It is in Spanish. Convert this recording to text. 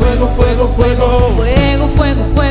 fuego, fuego, fuego, fuego, fuego. fuego.